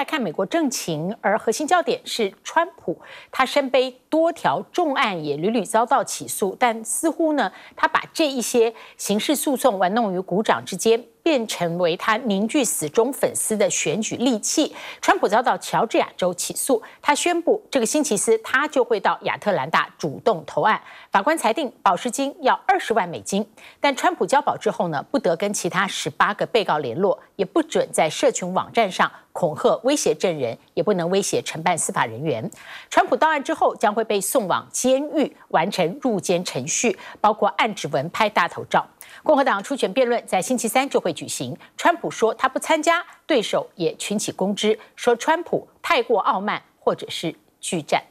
再看美国政情，而核心焦点是川普，他身背多条重案，也屡屡遭到起诉，但似乎呢，他把这一些刑事诉讼玩弄于股掌之间。变成为他凝聚死忠粉丝的选举利器。川普遭到乔治亚州起诉，他宣布这个星期四他就会到亚特兰大主动投案。法官裁定保释金要二十万美金，但川普交保之后呢，不得跟其他十八个被告联络，也不准在社群网站上恐吓威胁证人，也不能威胁承办司法人员。川普到案之后将会被送往监狱完成入监程序，包括按指纹、拍大头照。共和党初选辩论在星期三就会举行。川普说他不参加，对手也群起攻之，说川普太过傲慢或者是拒战。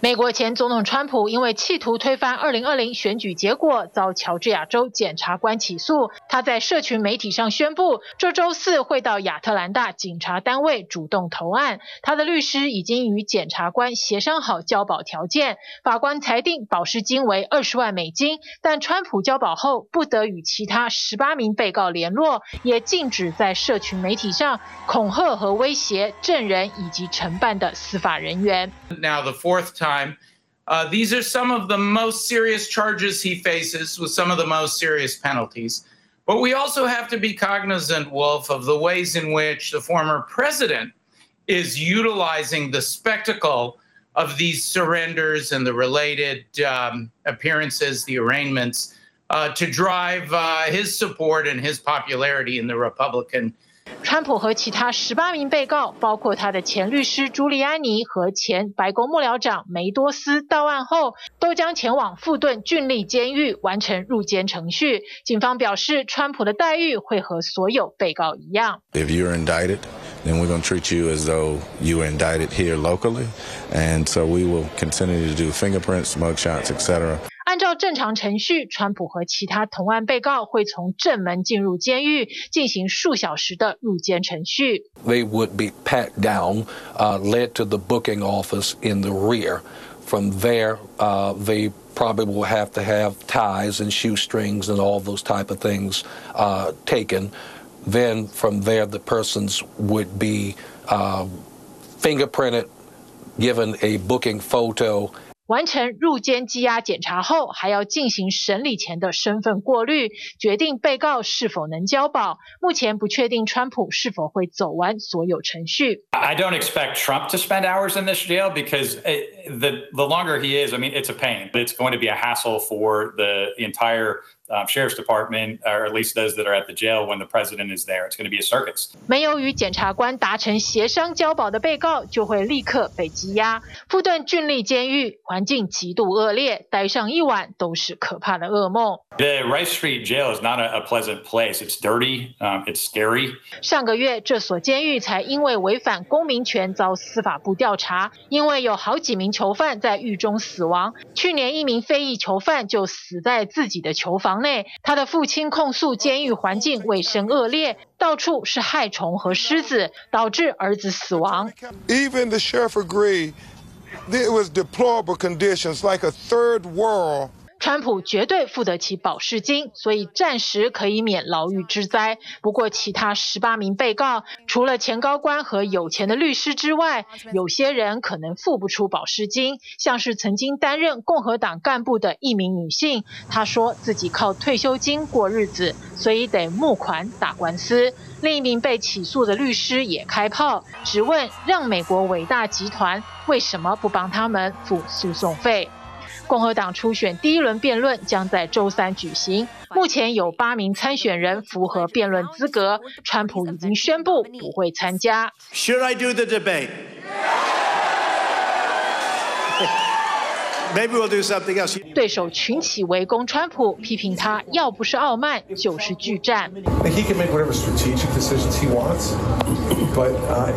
美国前总统川普因为企图推翻2020选举结果，遭乔治亚州检察官起诉。他在社群媒体上宣布，这周四会到亚特兰大警察单位主动投案。他的律师已经与检察官协商好交保条件。法官裁定保释金为二十万美金，但川普交保后不得与其他十八名被告联络，也禁止在社群媒体上恐吓和威胁证人以及承办的司法人员。Now the fourth. Time. Uh, these are some of the most serious charges he faces with some of the most serious penalties. But we also have to be cognizant, Wolf, of the ways in which the former president is utilizing the spectacle of these surrenders and the related um, appearances, the arraignments, uh, to drive uh, his support and his popularity in the Republican 川普和其他十八名被告，包括他的前律师朱利安尼和前白宫幕僚长梅多斯，到案后都将前往富顿郡立监狱完成入监程序。警方表示，川普的待遇会和所有被告一样。If you're indicted, then we're going to treat you as though you were indicted here locally, and so we will continue to do fingerprints, mugshots, etc. 按照正常程序，川普和其他同案被告会从正门进入监狱，进行数小时的入监程序。They would be pat down, uh, led to the booking office in the rear. From there, uh, they probably will have to have ties and shoestrings and all those type of things uh, taken. Then from there, the persons would be uh, fingerprinted, given a booking photo. 完成入监羁押检查后，还要进行审理前的身份过滤，决定被告是否能交保。目前不确定川普是否会走完所有程序。I don't expect Trump to spend hours in this jail because the the longer he is, I mean, it's a pain. It's going to be a hassle for the entire. sheriff's department, or at least those that are at the jail when the president is there. It's going to be a circus. 没有与检察官达成协商交保的被告，就会立刻被羁押。富顿郡立监狱环境极度恶劣，待上一晚都是可怕的噩梦。The Rice Street Jail is not a, a pleasant place. It's dirty. Um, it's scary. 上个月，这所监狱才因为违反公民权遭司法部调查，因为有好几名囚犯在狱中死亡。去年，一名非裔囚犯就死在自己的囚房内。他的父亲控诉监狱环境卫生恶劣，到处是害虫和虱子，导致儿子死亡。Even the sheriff agreed there was deplorable conditions, like a third world. 川普绝对付得起保释金，所以暂时可以免牢狱之灾。不过，其他十八名被告，除了前高官和有钱的律师之外，有些人可能付不出保释金。像是曾经担任共和党干部的一名女性，她说自己靠退休金过日子，所以得募款打官司。另一名被起诉的律师也开炮，质问让美国伟大集团为什么不帮他们付诉讼费。共和党初选第一轮辩论将在周三举行。目前有八名参选人符合辩论资格，川普已经宣布不会参加。Should I do the debate? Maybe we'll do something else. 对手群起围攻川普，批评他要不是傲慢，就是拒战。He can make whatever strategic decisions he wants, but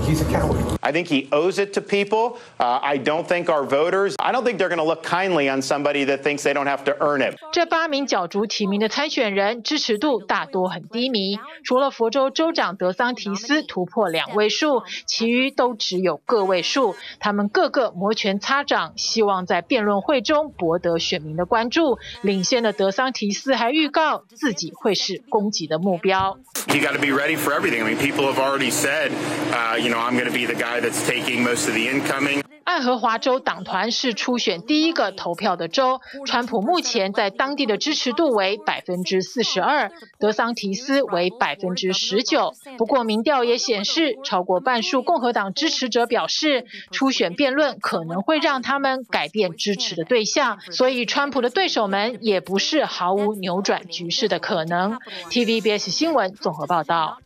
he's a coward. I think he owes it to people. I don't think our voters. I don't think they're going to look kindly on somebody that thinks they don't have to earn it. 这八名角逐提名的参选人支持度大多很低迷，除了佛州州长德桑提斯突破两位数，其余都只有个位数。他们个个摩拳擦掌，希望在辩论。会中博得选民的关注，领先的德桑提斯还预告自己会是攻击的目标。You got to be ready for everything. I mean, people have already said uh, you know, I'm going to be the guy that's taking most of the incoming. 爱荷华州党团是初选第一个投票的州，川普目前在当地的支持度为百分之四十二，德桑提斯为百分之十九。不过民调也显示，超过半数共和党支持者表示，初选辩论可能会让他们改变支持的对象，所以川普的对手们也不是毫无扭转局势的可能。TVBS 新闻综合报道。